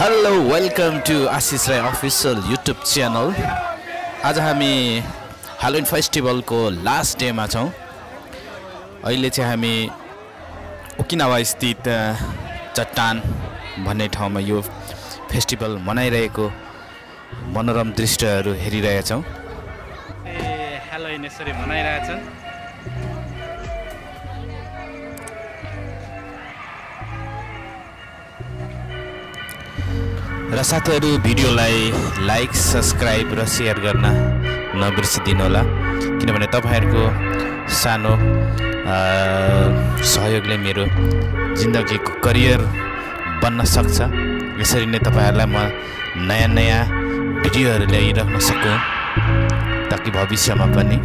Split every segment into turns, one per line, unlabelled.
Hello welcome to Ashish Rai official YouTube channel आज हामी Halloween फेस्टिभलको last डेमा छौँ। अहिले चाहिँ हामी ओकिनावा स्थित चट्टान भन्ने ठाउँमा यो फेस्टिभल मनाइरहेको मनोरम दृश्यहरू हेरिरहेछौँ।
यसरी मनाइरहेछन्
र साथीहरू भिडियोलाई लाइक सब्सक्राइब र सेयर गर्न नबिर्सिदिनुहोला। किनभने तपाईँहरूको सानो सहयोगले मेरो जिन्दगीको करियर बन्न सक्छ। यसरी नै तपाईँहरूलाई म नयाँ नयाँ भिडियोहरू ल्याइराख्न सकौँ ताकि भविष्यमा पनि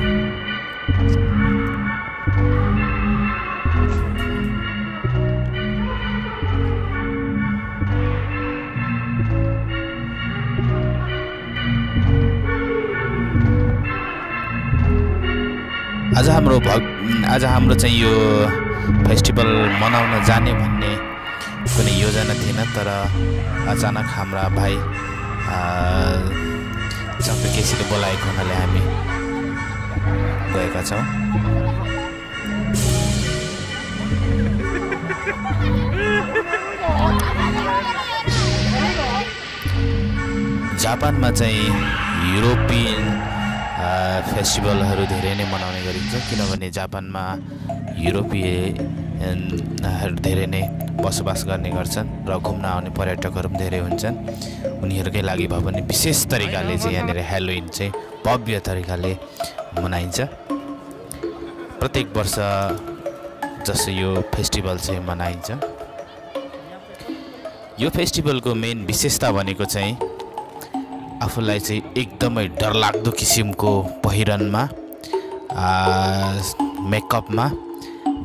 आज हाम्रो भग आज हाम्रो चाहिँ यो फेस्टिभल मनाउन जाने भन्ने कुनै योजना थिएन तर अचानक हाम्रा भाइ सबै केसीले बोलाएको हुनाले हामी गएका छौँ। जापानमा चाहिँ युरोपियन फेस्टिभलहरू धेरै नै मनाउने गरिन्छ किनभने जापानमा युरोपियनहरू धेरै नै बसोबास गर्ने गर्छन् र घुम्न आउने पर्यटकहरू पनि धेरै हुन्छन्। उनीहरूकै लागि भए पनि विशेष तरिकाले चाहिँ यहाँनिर हेलोइन चाहिँ भव्य तरिकाले मनाइन्छ। प्रत्येक वर्ष जस्तो यो फेस्टिभल चाहिँ मनाइन्छ। यो फेस्टिभलको मेन विशेषता भनेको चाहिँ आफूलाई चाहिँ एकदमै डरलाग्दो किसिमको पहिरनमा मेकअपमा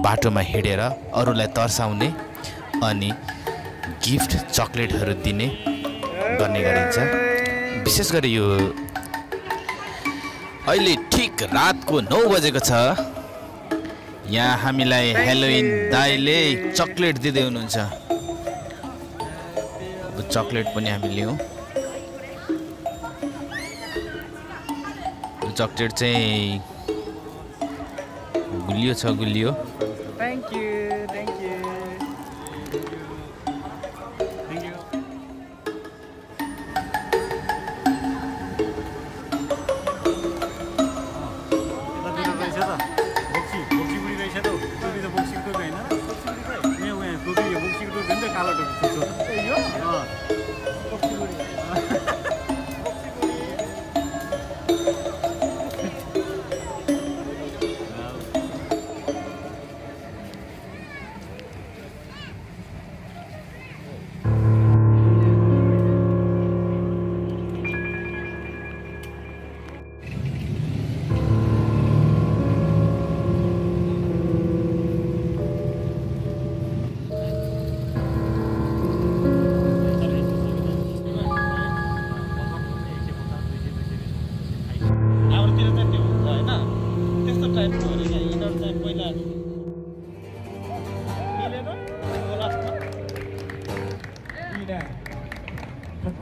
बाटोमा हिँडेर अरूलाई तर्साउने अनि गिफ्ट चक्लेटहरू दिने गर्ने गरिन्छ। विशेष गरी यो अहिले ठिक रातको नौ बजेको छ। यहाँ हामीलाई हेलोइन दाईले चक्लेट दिँदै हुनुहुन्छ। चक्लेट पनि हामी लियौँ। चक्लेट चाहिँ गुलियो छ गुलियो।
Thank you thank you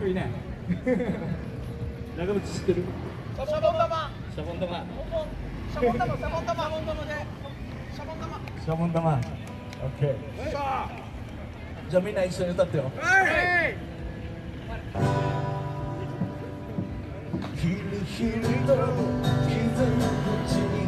人いない。長渕知ってる？シャボン玉。シャボン玉。シャ
ボン玉シャボン玉シャボン玉。シャボ
ン玉。シャボン玉オッケーじゃあみんな一緒に歌ってよ。ヒリヒリと刻む口に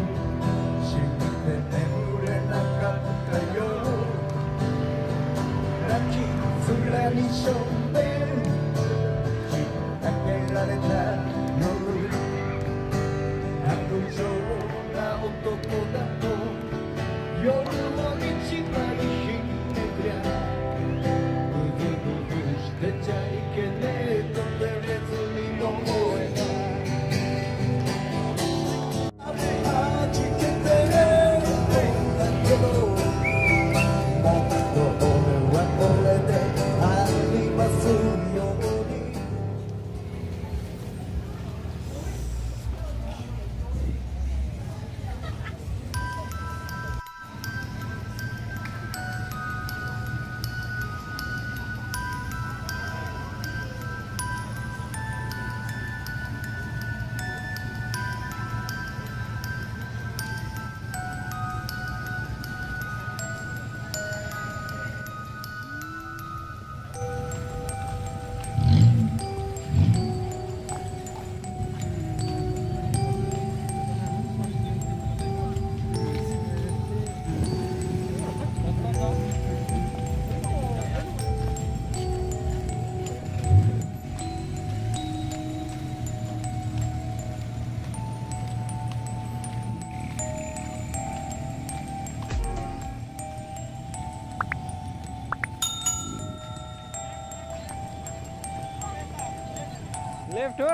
left हो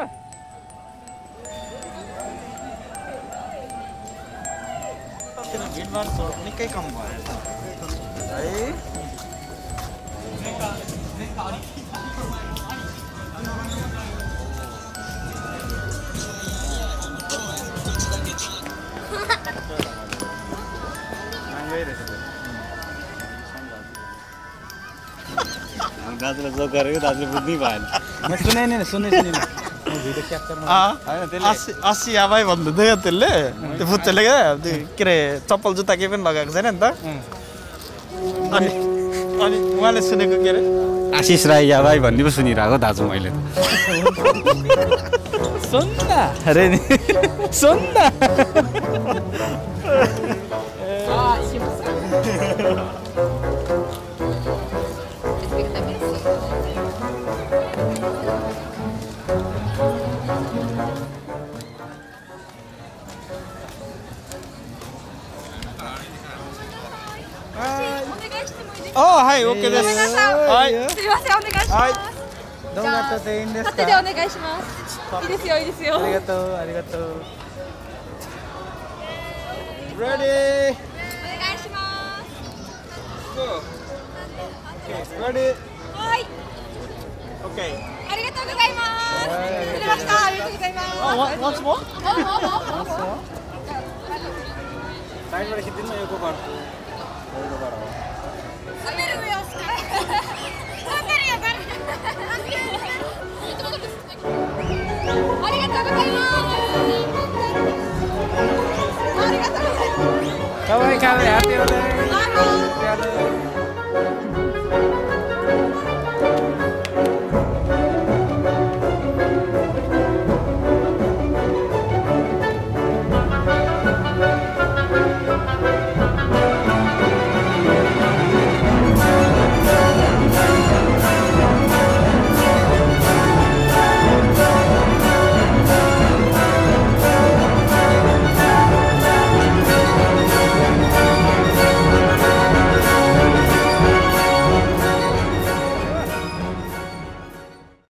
भिडभाड छ निकै कम भयो है
दाजुलाई जोक गरेको दाजुले बुझ्नै भएन
सुने नि सुने
अस्सी भन्दै थियो त्यसले त्यो फुच्चेले क्या त्यो के अरे चप्पल जुत्ता केही पनि लगाएको छैन नि त अनि अनि उहाँले सुनेको के अरे
आशिष राई याबाई भन्ने पो सुनिरहेको दाजु मैले
सुन्न अरे नि सुन्न、
OK です。さい。
すみません、お願いします。
はい、
どうなったでいいんですか？お願いします。いいですよ、いいですよ。ありがとう、ありがとう。
Ready?
お願いします。Okay.
ready?
はい。
Okay.
ありがとうございます。ありがとうございます。あ、最後までの横から。横から。